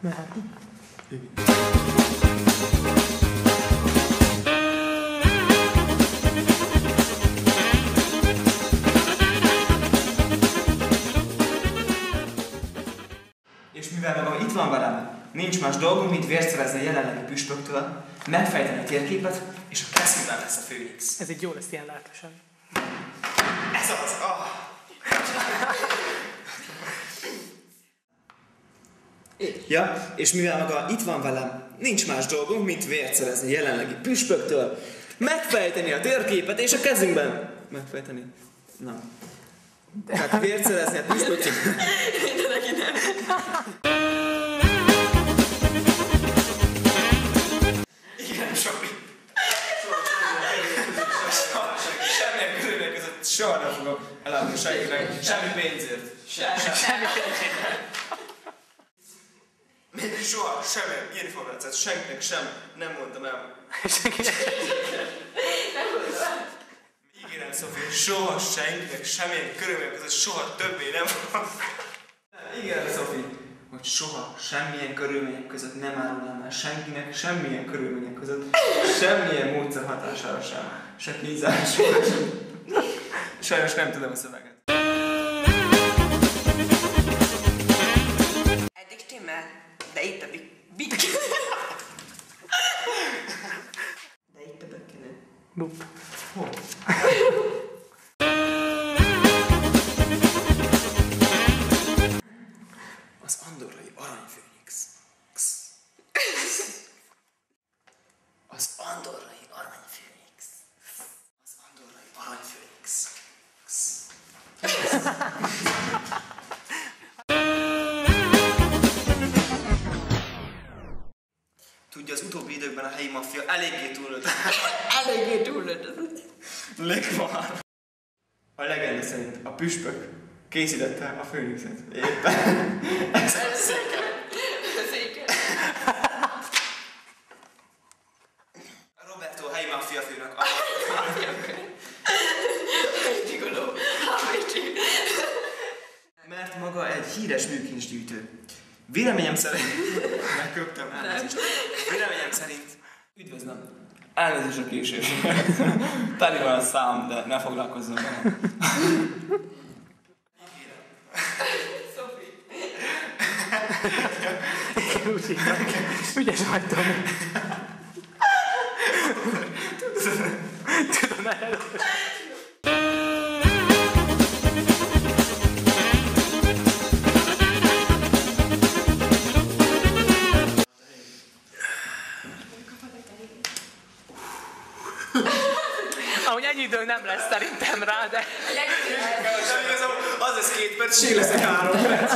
Mehet. És mivel maga itt van velem, nincs más dolgunk, mint vért szerezni a jelenlegi püspöktől, megfejteni a térképet, és a kezünkben lesz a főnix. Ez így jó lesz ilyen lelkesen. Ez az! Ah. Ja, és mivel maga itt van velem, nincs más dolgunk, mint vért szerezni jelenlegi püspöktől, megfejteni a térképet, és a kezünkben megfejteni. Na. Tehát vért szerezni a püspöktől. Igen, Sofi. Semmilyen körülmények között soha nem fogom eladni senkinek, semmi pénzért. Semmi pénzért. Még soha semmi információt senkinek sem nem mondtam el. Ígérem, Szofi, soha senkinek semmilyen körülmények között soha többé nem fogom. Ígérem, Szofi, hogy soha semmilyen körülmények között nem árulnám el senkinek, semmilyen körülmények között, semmilyen módszer hatására sem, se kínzásra sem. Sajnos nem tudom a szöveget. Bökkenő. Bup. Az andorrai aranyfőnix. Az andorrai aranyfőnix. Az andorrai aranyfőnix. Utóbbi időkben a helyi maffia eléggé túlölt. Eléggé túlölt. Legvan. A legenda szerint a püspök készítette a főnixet. Éppen. Ez a széke. Széken. Roberto, a helyi maffia főnök. Gigoló. Mert maga egy híres műkincsgyűjtő. Véleményem szerint... Megköptem, elnézést. Véleményem szerint... Üdvözlöm. Elnézést a késés. Teli van a szám, de ne foglalkozzon vele. Úgy hívnak. Ügyes vagy, Tomi. Tudom el. Ahogy ennyi idő nem lesz szerintem rá, de Az lesz két perc, és én leszek három perc.